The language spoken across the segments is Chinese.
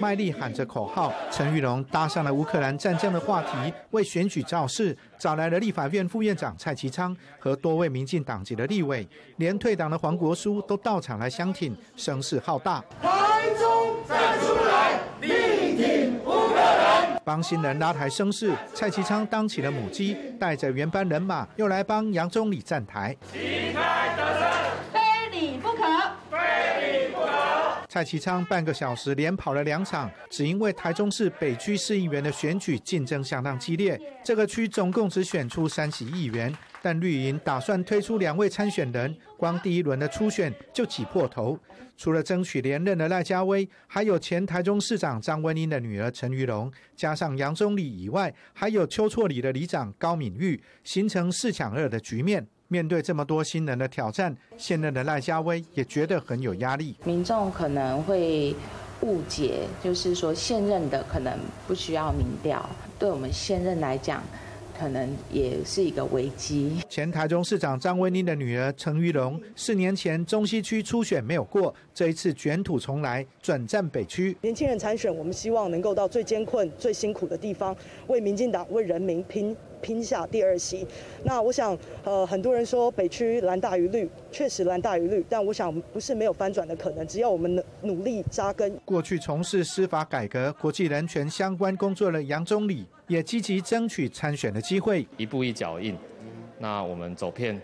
卖力喊着口号。陈玉龙搭上了乌克兰战争的话题，为选举造势，找来了立法院副院长蔡其昌和多位民进党籍的立委，连退党的黄国书都到场来相挺，声势浩大。台中站出来，力挺乌克兰，帮新人拉抬声势。蔡其昌当起了母鸡，带着原班人马，又来帮杨宗理站台。蔡其昌半个小时连跑了两场，只因为台中市北区市议员的选举竞争相当激烈。这个区总共只选出三席议员，但绿营打算推出两位参选人，光第一轮的初选就挤破头。除了争取连任的赖家威，还有前台中市长张文英的女儿陈瑜龙，加上杨宗理以外，还有邱错里的里长高敏玉，形成四抢二的局面。面对这么多新人的挑战，现任的赖家威也觉得很有压力。民众可能会误解，就是说现任的可能不需要民调，对我们现任来讲。可能也是一个危机。前台中市长张文妮的女儿陈玉龙，四年前中西区初选没有过，这一次卷土重来，转战北区。年轻人参选，我们希望能够到最艰困、最辛苦的地方，为民进党、为人民拼拼下第二席。那我想，呃，很多人说北区蓝大于绿，确实蓝大于绿，但我想不是没有翻转的可能，只要我们努力扎根。过去从事司法改革、国际人权相关工作的杨总理。也积极争取参选的机会，一步一脚印。那我们走遍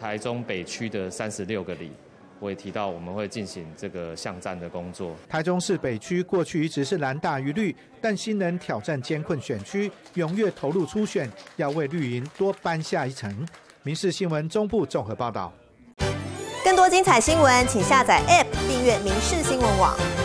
台中北区的三十六个里，我也提到我们会进行这个巷战的工作。台中市北区过去一直是蓝大于绿，但新人挑战艰困选区，踊跃投入初选，要为绿营多搬下一层。民事新闻中部综合报道。更多精彩新闻，请下载 App 订阅民事新闻网。